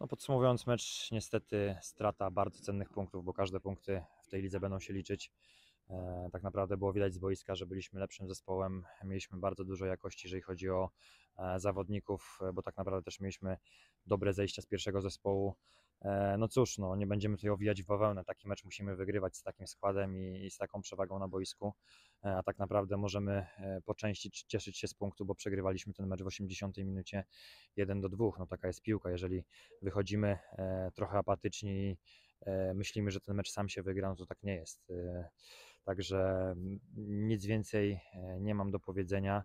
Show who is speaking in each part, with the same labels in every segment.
Speaker 1: No podsumowując mecz, niestety strata bardzo cennych punktów, bo każde punkty w tej lidze będą się liczyć. E, Tak naprawdę było widać z boiska, że byliśmy lepszym zespołem. Mieliśmy bardzo dużo jakości, jeżeli chodzi o e, zawodników, e, bo tak naprawdę też mieliśmy dobre zejścia z pierwszego zespołu. E, No cóż, no, nie będziemy tutaj owijać w bawełnę. Taki mecz musimy wygrywać z takim składem i, i z taką przewagą na boisku. E, A tak naprawdę możemy e, po części cieszyć się z punktu, bo przegrywaliśmy ten mecz w 80 minucie 1 do 2. No taka jest piłka. Jeżeli wychodzimy trochę apatyczni i myślimy, że ten mecz sam się wygra, no to tak nie jest. Także nic więcej nie mam do powiedzenia,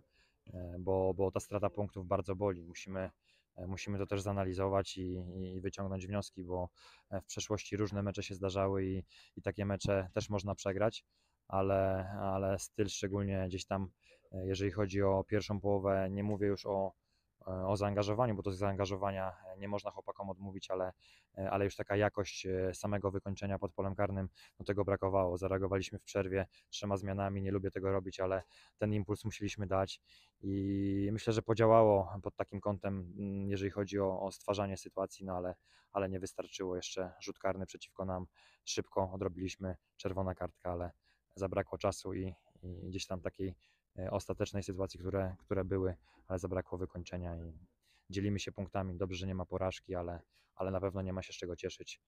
Speaker 1: bo, bo ta strata punktów bardzo boli. Musimy, musimy to też zanalizować i, i wyciągnąć wnioski, bo e, w przeszłości różne mecze się zdarzały i, i takie mecze też można przegrać, ale, ale styl szczególnie gdzieś tam, e, jeżeli chodzi o pierwszą połowę, nie mówię już o, e, o zaangażowaniu, bo to z zaangażowania e, nie można chłopakom odmówić, ale, e, ale już taka jakość e, samego wykończenia pod polem karnym, no tego brakowało. Zareagowaliśmy w przerwie trzema zmianami, nie lubię tego robić, ale ten impuls musieliśmy dać i myślę, że podziałało pod takim kątem, mm, jeżeli chodzi o, o stwarzanie sytuacji, no ale, ale nie wystarczyło jeszcze rzut karny przeciwko nam. Szybko odrobiliśmy czerwona kartka, ale zabrakło czasu i, i gdzieś tam takiej e, ostatecznej sytuacji, które, które były, ale zabrakło wykończenia i dzielimy się punktami. Dobrze, że nie ma porażki, ale, ale na pewno nie ma się z czego cieszyć.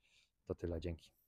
Speaker 1: To tyle, dzięki.